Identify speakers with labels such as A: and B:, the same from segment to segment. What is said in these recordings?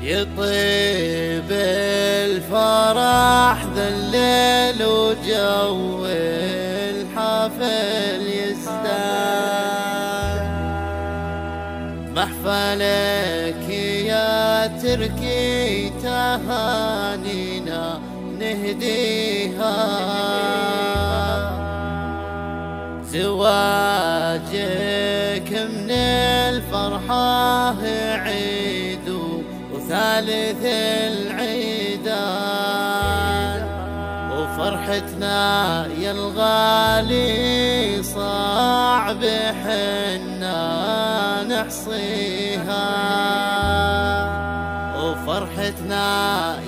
A: يطيب الفرح ذا الليل وجو الحفل يزداد محفلك يا تركي تهانينا نهديها. زواجك وثالث العيدان. وفرحتنا يا الغالي صعب حنا نحصيها. وفرحتنا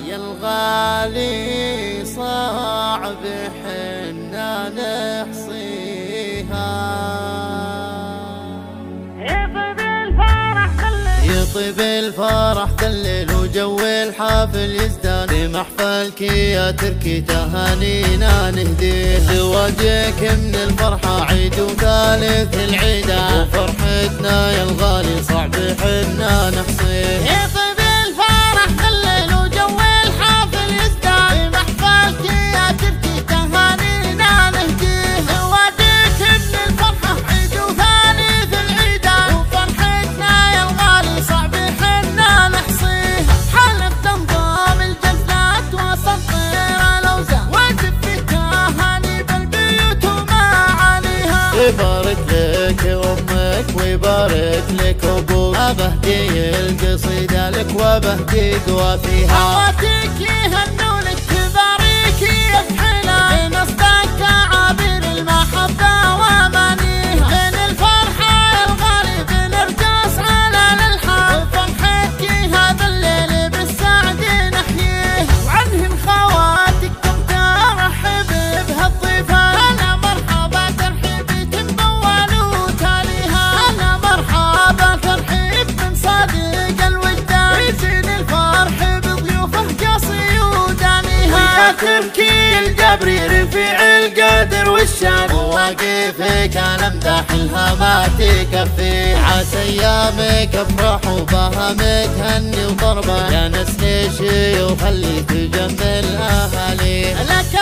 A: يا الغالي صعب حنا نحصيها. يطيب الفرح دلل وجو الحافل يزداد محفلك يا تركي تهانينا نهديه زواجك من الفرحة. عيد وثالث العيدة. وفرحتنا يا الغالي صعب حنا نحصيه أبوك ابهدي القصيدة لك وبهدي قوافيها
B: خواتيك يهنونك تركي الجبري رفيع القدر والشان.
A: مواقفك أنا امدح لها ما تكفي عسى ايامك أفرح وبها متهني وضربة. يا نسل شيوخ اللي تجمل أهالي.
B: لك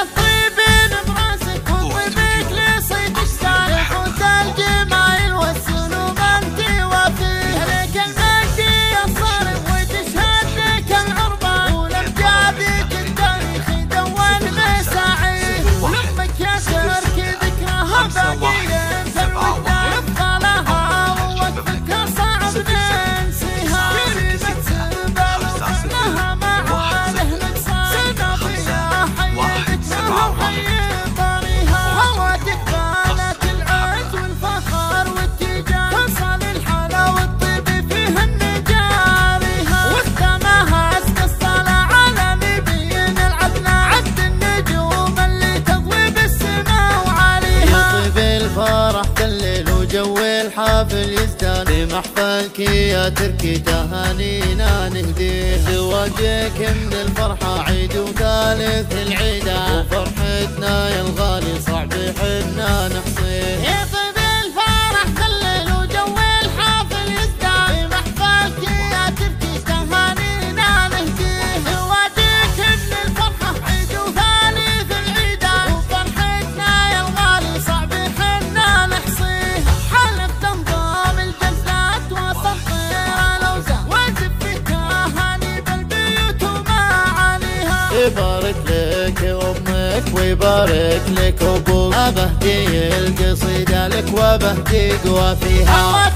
A: محفلك يا تركي تهانينا نهديه زواجك من الفرحة. عيد وثالث العيدة وفرحتنا يا الغالي صعب حنا نحصيه أمك ويبارك لك أبوك ابهدي القصيدة لك وبهدي قوافيها
B: خواتيك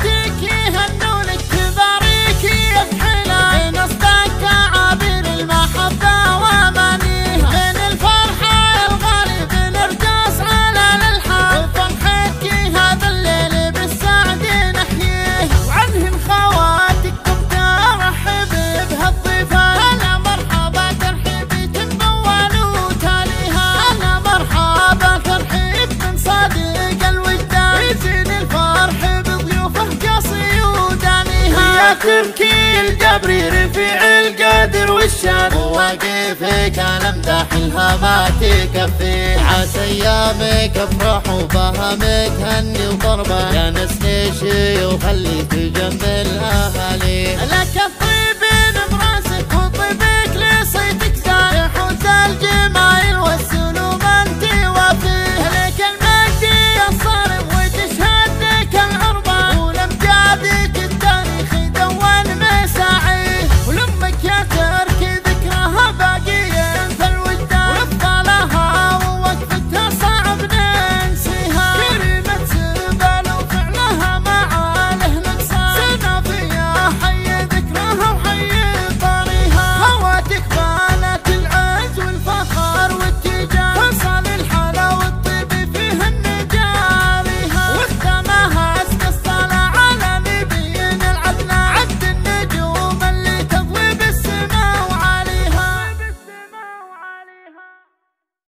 B: تركي الجبري رفيع القدر والشان
A: مواقفك أنا امدح لها ما تكفي عسى أيامك افرح وبها متهني وضربة. يا نسل شيوخ اللي تجمل أهالي.
B: لك